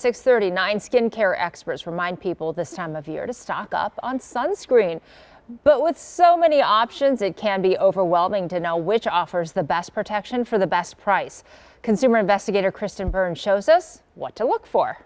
639 skincare experts remind people this time of year to stock up on sunscreen. But with so many options, it can be overwhelming to know which offers the best protection for the best price. Consumer investigator Kristen Byrne shows us what to look for.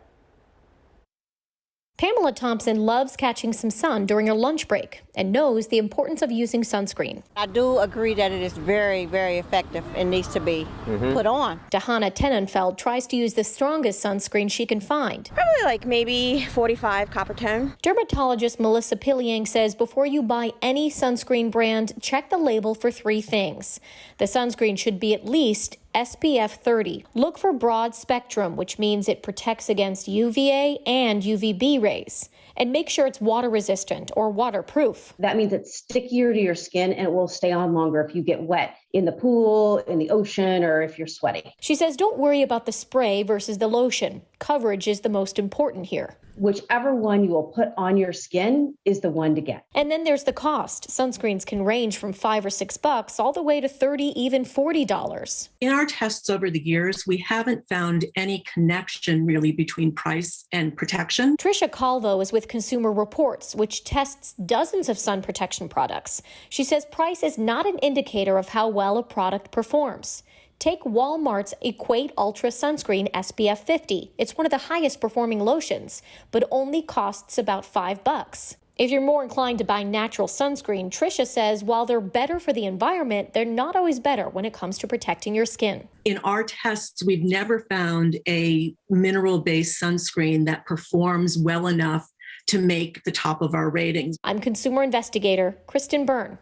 Pamela Thompson loves catching some sun during her lunch break and knows the importance of using sunscreen. I do agree that it is very, very effective and needs to be mm-hmm. put on. Dahana Tenenfeld tries to use the strongest sunscreen she can find. Probably like maybe 45 Coppertone. Dermatologist Melissa Piliang says before you buy any sunscreen brand, check the label for three things. The sunscreen should be at least SPF 30. Look for broad spectrum, which means it protects against UVA and UVB rays. And make sure it's water resistant or waterproof. That means it's stickier to your skin and it will stay on longer if you get wet in the pool, in the ocean, or if you're sweaty. She says don't worry about the spray versus the lotion. Coverage is the most important here. Whichever one you will put on your skin is the one to get. And then there's the cost. Sunscreens can range from five or six bucks all the way to 30, even $40. In our tests over the years, we haven't found any connection really between price and protection. Trisha Calvo is with Consumer Reports, which tests dozens of sun protection products. She says price is not an indicator of how well well a product performs. Take Walmart's Equate Ultra Sunscreen SPF 50. It's one of the highest performing lotions, but only costs about 5 bucks. If you're more inclined to buy natural sunscreen, Trisha says while they're better for the environment, they're not always better when it comes to protecting your skin. In our tests, we've never found a mineral based sunscreen that performs well enough to make the top of our ratings. I'm consumer investigator Kristen Byrne.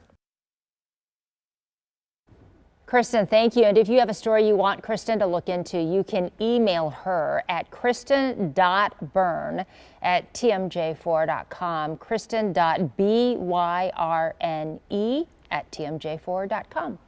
Kristen, thank you. And if you have a story you want Kristen to look into, you can email her at kristen.byrne at tmj4.com, kristen.byrne at tmj4.com.